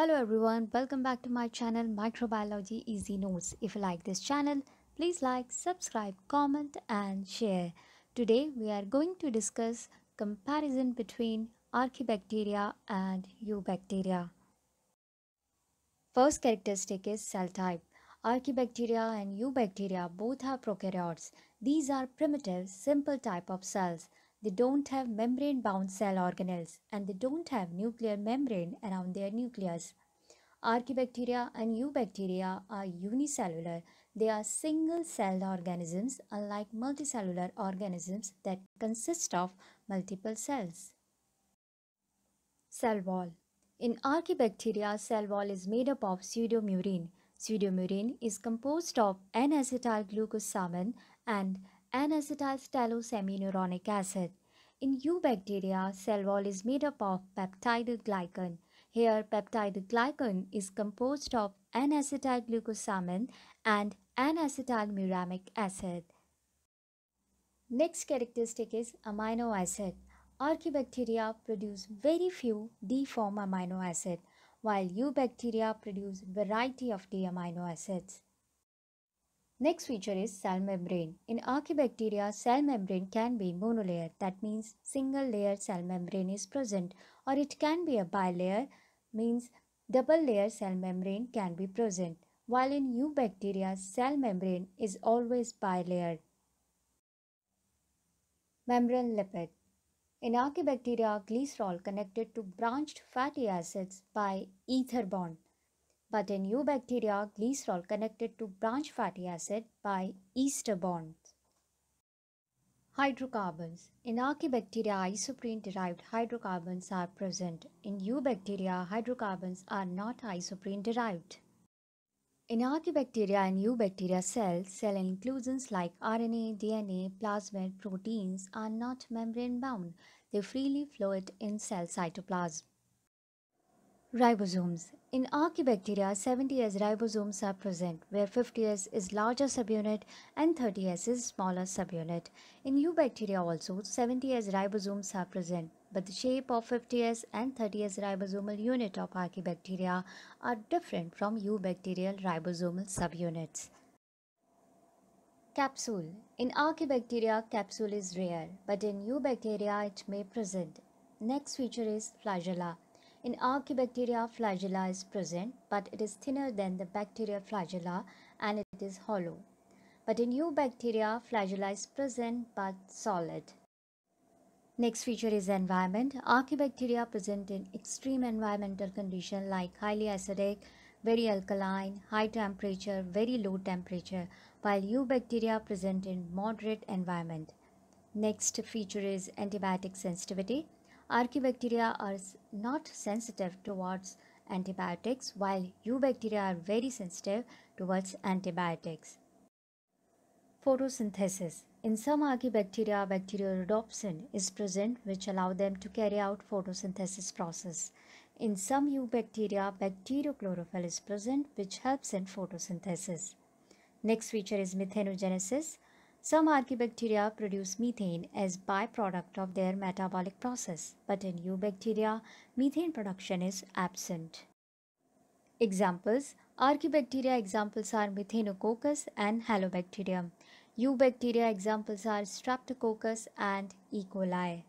Hello everyone, welcome back to my channel Microbiology Easy Notes. If you like this channel, please like, subscribe, comment and share. Today we are going to discuss comparison between Archaebacteria and Eubacteria. First characteristic is cell type. Archaebacteria and Eubacteria both are prokaryotes. These are primitive, simple type of cells. They don't have membrane-bound cell organelles and they don't have nuclear membrane around their nucleus. Archaebacteria and Eubacteria are unicellular. They are single-celled organisms unlike multicellular organisms that consist of multiple cells. Cell wall In Archaebacteria, cell wall is made up of pseudomurein. Pseudomurein is composed of N-acetyl-glucosamine and N-acetyltalosaminuronic acid. In eubacteria, cell wall is made up of peptidoglycan. Here, peptidoglycan is composed of N-acetylglucosamine and N-acetylmuramic acid. Next characteristic is amino acid. Archaebacteria produce very few D-form amino acid, while eubacteria produce variety of D amino acids. Next feature is cell membrane. In Archaebacteria, cell membrane can be monolayer, that means single layer cell membrane is present, or it can be a bilayer, means double layer cell membrane can be present, while in Eubacteria, cell membrane is always bilayered. Membrane lipid. In Archaebacteria, glycerol connected to branched fatty acids by ether bond but in eubacteria, glycerol connected to branch fatty acid by ester bonds. Hydrocarbons. In Archaebacteria, isoprene-derived hydrocarbons are present. In eubacteria, hydrocarbons are not isoprene-derived. In Archaebacteria and eubacteria cells, cell inclusions like RNA, DNA, plasmid, proteins are not membrane-bound. They freely float in cell cytoplasm. Ribosomes. In Archaebacteria, 70S ribosomes are present, where 50S is larger subunit and 30S is smaller subunit. In Eubacteria also, 70S ribosomes are present, but the shape of 50S and 30S ribosomal unit of Archaebacteria are different from Eubacterial ribosomal subunits. Capsule. In Archaebacteria, capsule is rare, but in Eubacteria it may present. Next feature is flagella. In Archaebacteria, flagella is present, but it is thinner than the bacteria flagella and it is hollow. But in eubacteria, flagella is present but solid. Next feature is environment. Archaebacteria present in extreme environmental condition like highly acidic, very alkaline, high temperature, very low temperature, while eubacteria present in moderate environment. Next feature is antibiotic sensitivity. Archaebacteria are not sensitive towards antibiotics while eubacteria are very sensitive towards antibiotics. Photosynthesis. In some archaebacteria, bacteriorhodopsin is present which allow them to carry out photosynthesis process. In some eubacteria, bacteriochlorophyll is present which helps in photosynthesis. Next feature is methanogenesis. Some archaebacteria produce methane as byproduct of their metabolic process, but in eubacteria, methane production is absent. Examples Archaebacteria examples are Methanococcus and Halobacterium. Eubacteria examples are Streptococcus and E. coli.